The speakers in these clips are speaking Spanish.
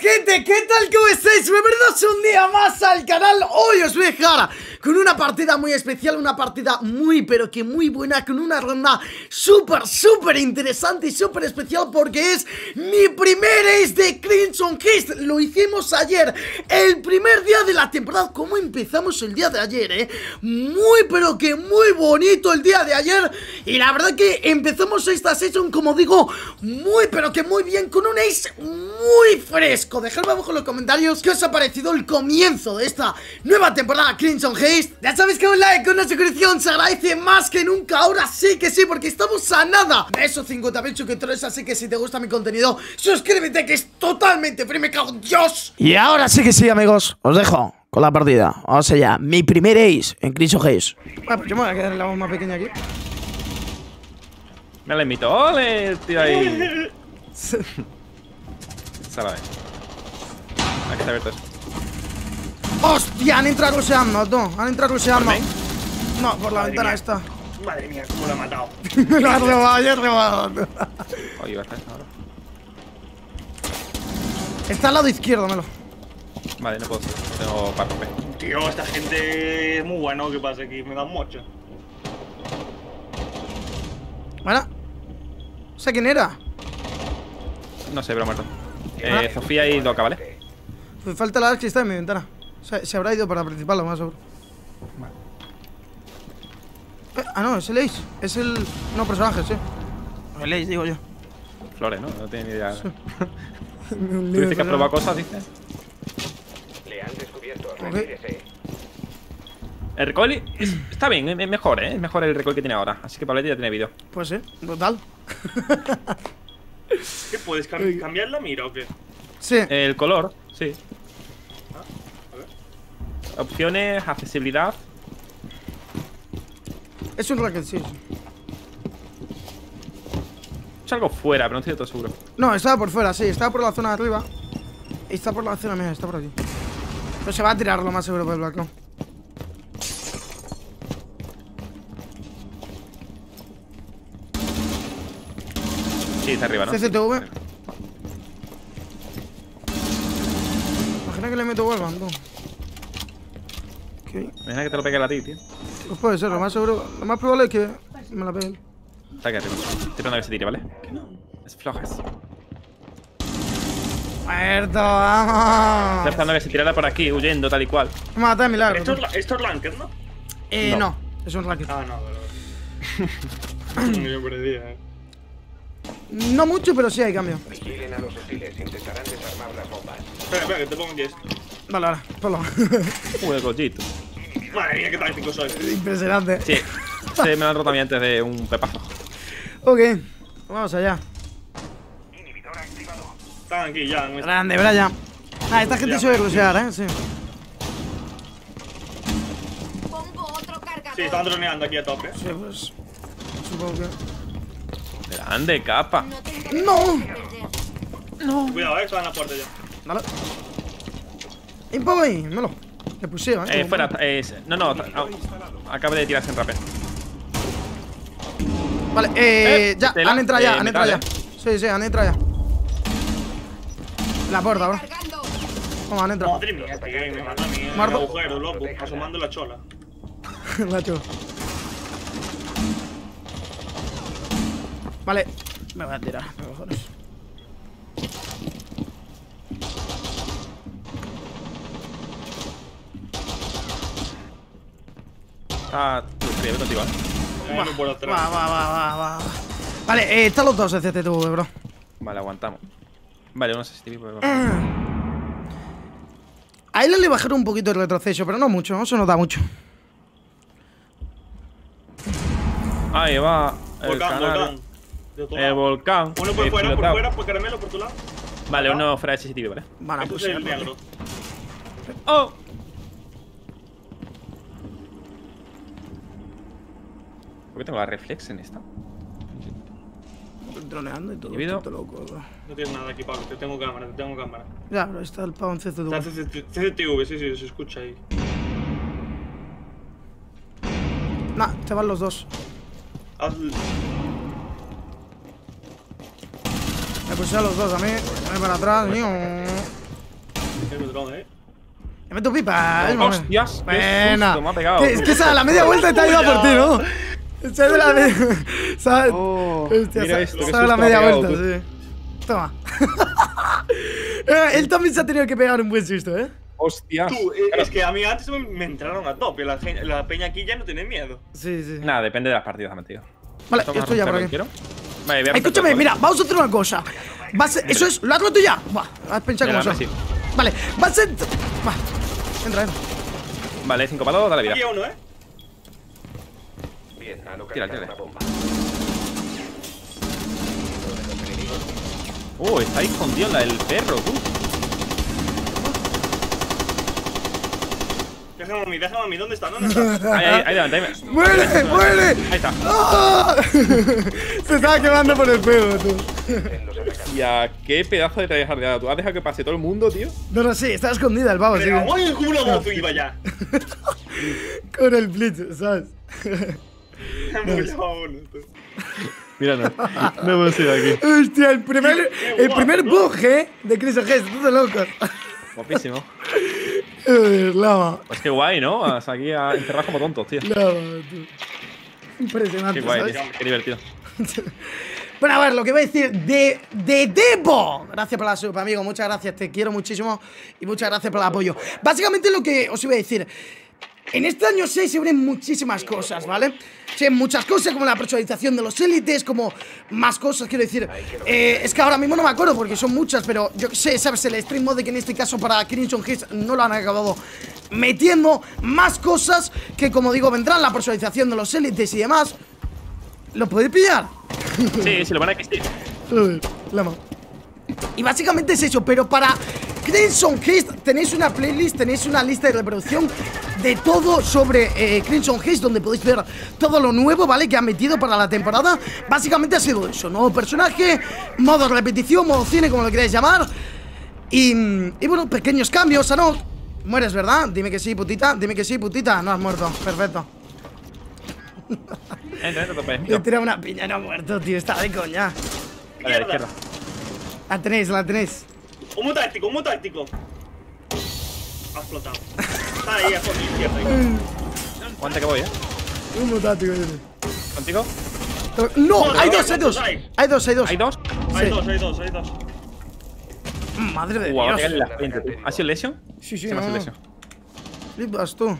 gente, ¿qué tal? ¿Cómo estáis? Bienvenidos un día más al canal Hoy os voy a dejar con una partida muy especial Una partida muy pero que muy buena Con una ronda súper, súper interesante y súper especial Porque es mi primer ace de Crimson Haste Lo hicimos ayer, el primer día de la temporada. ¿Cómo empezamos el día de ayer, eh? Muy pero que muy bonito el día de ayer. Y la verdad que empezamos esta sesión, como digo Muy pero que muy bien Con un ace muy fresco. Dejadme abajo en los comentarios qué os ha parecido el comienzo de esta nueva temporada Crimson Ya sabéis que un like, una suscripción se agradece más que nunca Ahora sí que sí, porque estamos a nada de esos 50.000 suscriptores Así que si te gusta mi contenido, suscríbete que es totalmente free, me cago en Dios Y ahora sí que sí, amigos, os dejo con la partida. Vamos allá, mi primer ace en Crimson Haze. Bueno, pues yo me voy a quedar en la voz más pequeña aquí Me la invito. ¡Ole! Tío ahí. Sala Aquí está abierto. ¡Hostia! Han entrado rusheando, tú Han entrado ¿Por main? No, por la Madre ventana mía. esta Madre mía, cómo lo ha matado. Me lo ha robado, yo he robado. Oye, va a estar ahora. Está al lado izquierdo, Melo Vale, no puedo. No tengo para romper. Tío, esta gente es muy bueno. ¿Qué pasa aquí? Me dan mucho. Bueno No sé quién era No sé, pero muerto. Ah. Eh, Sofía y Doca, ¿vale? Pues falta la que está en mi ventana se, se habrá ido para principal, lo más seguro Eh, Ah, no, es el Ace Es el... No, personaje, sí El Ace, digo yo Flores, ¿no? No tiene ni idea. ¿Tú dices que has probado cosas, dices? Le han descubierto. Ok. Retírese. El recoil es- está bien, es mejor, ¿eh? Es mejor el recoil que tiene ahora. Así que Pabletti ya tiene vídeo. Pues sí, brutal ¿Qué puedes cam- cambiar la mira o qué? Sí, El color, sí. Opciones, accesibilidad. es un racket, sí Es algo fuera, pero no estoy todo seguro. No, estaba por fuera, sí, estaba por la zona de arriba. Y está por la zona mía, está por aquí. Pero se va a tirar lo más seguro por el balcón. Sí, está arriba, ¿no? CCTV Imagina que le meto Wallbang, tú Imagina que te lo pegue a ti, tío. Pues puede ser, lo más seguro, lo más probable es que me la pegue. Está aquí arriba. Estoy esperando a que se tire, ¿vale? Que no. Es flojas. Estoy ¡Muerto, vamos! esperando a que se tirara por aquí, huyendo, tal y cual. Mata de milagro. Esto es, la- esto es Lanked, ¿no? Eh, No. no, es un racket. Ah, no, pero. Yo perdía, eh. No mucho, pero sí hay cambio. Vigilen a los hostiles. Intentarán desarmar las bombas. Espera, espera, que te pongo aquí esto. Vale, vale, ponlo. Joder, cochito. Madre mía, qué táctico soy. Impresionante. Sí. Se me lo han roto a mí antes de un pepazo. Ok, vamos allá. Están aquí ya. en este- Grande, Brian. Ah, esta gente suele rushear, ¿eh? Sí. Pongo otro cargador. Sí, están droneando aquí a tope. Sí, pues. Supongo que. Grande, capa. No ¡No! que. Cuidado, eh, están en la puerta ya. Dale. Poco ahí, melo. Le puseo, ¿eh? Eh, fuera. Eh, no, no. acaba de tirarse en rapper. Vale, eh. Eh, ya, tela, han entrado ya, eh, han entrado ya. Sí, sí, han entrado ya. La puerta, bro. Vamos, han entrado. A Muerto. agujero, loco. Asomando la chola. Nacho. Vale, me voy a tirar, me cojones. Está. Quería ver contigo, ¿eh? No puedo Va, atrás. va, va, va, va. Vale, eh, están los dos de CCTV, bro. Vale, aguantamos. Vale, uno CCTV. pues, A él le bajaron un poquito el retroceso, pero no mucho, no se nos da mucho. Ahí va. El Volcán, canal. volcán. El lado. volcán. Uno por eh, fuera, por fuera, por caramelo, por tu lado. Vale, uno fuera de CCTV, ¿vale? Van a Este es pusear. el negro. ¡Oh! Qué tengo la reflex en esta? Droneando y todo. Loco, bro. No tienes nada aquí, Pablo. Te tengo cámara, te tengo cámara. Ya, pero está el pavo en Está CCTV. CCT- CCTV, sí, sí, se escucha ahí. Nah, te van los dos. Haz... Me puse a los dos a mí. Voy para atrás, mío. Eh. Le meto pipa, eh. Hostias, Buena. me ha pegado. Es que esa, a la media vuelta te ha ido por ti, ¿no? Es de la media. ¿Sabes? Oh, Hostia, mira sa- esto, qué sabe la media pegado, vuelta, sí. Toma. Eh, Él también se ha tenido que pegar un buen susto, ¿eh? Hostias. Tú, eh, es que a mí antes me, entraron a tope. La, la peña aquí ya no tiene miedo. Sí, sí. Nada, depende de las partidas, me tío. Vale, Esto yo estoy ya por aquí. quiero. Vale, voy a Escúchame, mira, vamos a hacer una cosa. Va a ser- eso es, ¿lo has roto ya? Buah, has pensado son. sí. Vale, va a ser. Va, entra, entra. Vale, 5 palos, dale vida. Uno, eh. Bien, ha Tira, tira. una bomba. Uh, está ahí escondido la del perro, tú. Déjame a mí, déjame a mí. ¿Dónde está? ¿Dónde está? Ahí, ahí, ahí delante, ahí. me- ¡Muere, muere! Ahí está. ¡Ah! Se estaba quemando por el fuego, tú. Ya, qué pedazo de tryhardeada. Tú has dejado que pase todo el mundo, tío. No, no, sí, está escondida el pavo, sí. Pero, ¡Uy, como una moto iba ya! Con el blitz, ¿sabes? Mira, no. No hemos ido aquí. Hostia, el primer, el primer bug, ¿eh? De Chris O'Hare, tú de locos. Guapísimo. Lava. Pues qué guay, ¿no? Vas aquí a encerrar como tontos, tío. Lava, tú. Impresionante, Qué guay, ¿sabes? tío. Qué divertido. Bueno, a ver, lo que voy a decir de, de Debo. Gracias por la sub, amigo. Muchas gracias, te quiero muchísimo. Y muchas gracias por el apoyo. Básicamente lo que os iba a decir. En este año 6 se vienen muchísimas cosas, ¿vale? Sí, muchas cosas, como la personalización de los élites, como más cosas, quiero decir. Eh, es que ahora mismo no me acuerdo porque son muchas, pero yo sé, ¿sabes? El Stream Mode que en este caso para Crimson Hearts no lo han acabado metiendo. Más cosas que, como digo, vendrán la personalización de los élites y demás. ¿Lo podéis pillar? Sí, sí, lo van a que sí. Y básicamente es eso, pero para Crimson Heist tenéis una playlist, tenéis una lista de reproducción de todo sobre eh, Crimson Heist, donde podéis ver todo lo nuevo, ¿vale? Que han metido para la temporada. Básicamente ha sido eso, nuevo personaje, modo repetición, modo cine, como lo queráis llamar. Y, y bueno, pequeños cambios, Anok. Mueres, ¿verdad? Dime que sí, putita. Dime que sí, putita. No has muerto. Perfecto. Le he tirado una piña, no ha muerto, tío. Está de coña. A la izquierda. La tenéis, la tenéis. Un táctico, un táctico. Ha explotado. Está ahí, a por mi izquierda. ahí. Aguanta que voy, eh. Un mutático, tío. ¿Contigo? No, hay ¿cuántos dos, hay dos. hay? Dos, hay dos. ¿Hay dos? Hay Sí. dos, hay dos, hay dos. Madre de Guau, Dios. la. ¿Ha sido Lesion? Sí, sí, ha no. sido Lesion. Flipas tú.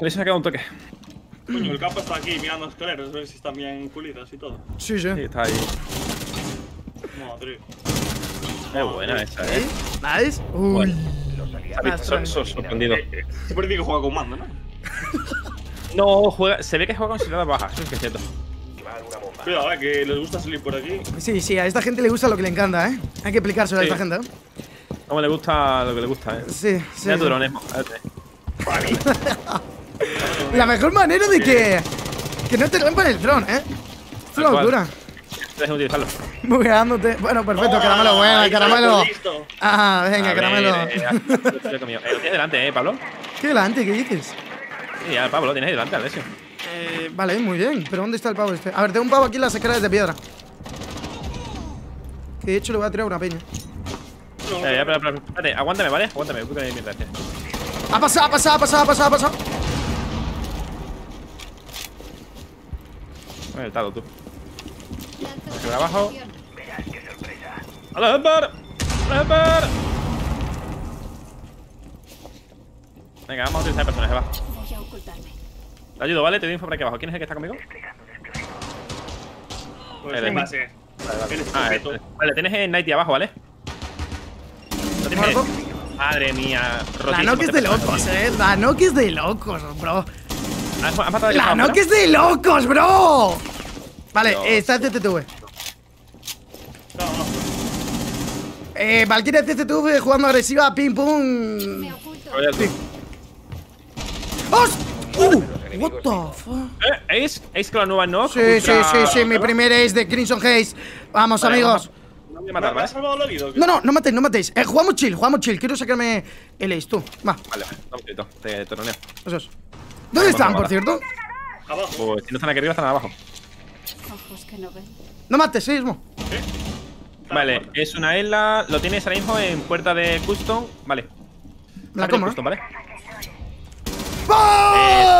Lesion ha quedado un toque. Coño, el campo está aquí mirando escaleras, a ver si están bien pulidas y todo. Sí, sí. Sí, está ahí. Madre. Qué buena esa, eh. Nice. Uy. Bueno. Los Ha aliados visto so- so- sorprendido. Siempre digo que juega con mando, ¿no? No, juega, se ve que juega con silbadas bajas, eso es que es cierto. Cuidado, eh, que les gusta salir por aquí. Sí, sí, a esta gente le gusta lo que le encanta, ¿eh? Hay que explicárselo a esta gente, ¿eh? Como le gusta lo que le gusta, eh. Sí, sí. Mira tu dronesmo. espérate. La mejor manera de que. Que no te rompan el dron, ¿eh? Es una locura. Deja de utilizarlo. Bugueándote. Bueno, perfecto, Toma, caramelo, bueno, caramelo. listo. Ah, venga, A caramelo. eh, eh, lo. Eh, tienes delante, eh, Pablo. ¿Qué delante? ¿Qué dices? Sí, ya, Pablo, lo tienes delante, Alessio. Eh, vale, muy bien. ¿Pero dónde está el pavo este? A ver, tengo un pavo aquí en las escaleras de piedra. Que de hecho le voy a tirar una peña. No, Eh, ya, pero, pero, espérate, aguántame, ¿vale? Aguántame, puta de mientras. Ha pasado, ha pasado, ha pasado, ha pasado, ha pasado. El talo, tú. Por abajo. ¡A la. Venga, vamos a utilizar el personaje, va. Voy a ocultarme. Te ayudo, ¿vale? Te doy info por aquí abajo. ¿Quién es el que está conmigo? Pues Vale, venga, vale. Eres Ah, completo. eh, vale, tienes el Nighty abajo, ¿vale? Lo tienes. Muerto. Madre mía, La Nokia es de locos, eh. La Nokia es de locos, bro. ¿Has, matado La fuera? es de locos, bro. Vale, Dios. eh, está el CCTV. No, no. Eh, Valkyria CCTV jugando agresiva, ping pong. Me oculto. ¡Uh! What the fuck? Eh, Ace, Ace con la nueva no. Sí, sí, sí, sí, mi primer ace de Crimson Haze. Vamos, Vale, amigos. No voy a ¿Me, matar, me has. No, no, no matéis, no matéis. Eh, jugamos chill, jugamos chill. Quiero sacarme el ace, tú. Va, Vale, vale, un poquito. Te toroneo. eso es. ¿Dónde están, por cierto? Abajo. Pues si no están aquí arriba, están abajo. Ojos que no ven. No mates, Sismo. Vale, es una isla. Lo tienes ahora mismo en puerta de custom. Vale. La Abre el como, puesto, ¿vale? ¡Vamos!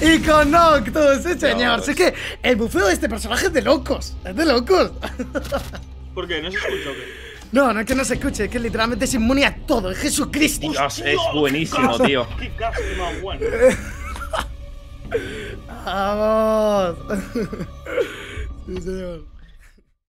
y con Noctus, sí señor. Sí, es que el bufeo de este personaje es de locos. Es de locos. ¿Por qué? ¿No se escucha o qué? no, no es que no se escuche, es que literalmente es inmune a todo. Es Jesucristo. Dios, es buenísimo, tío. ¡Qué casco más bueno! Vamos. Sí, señor.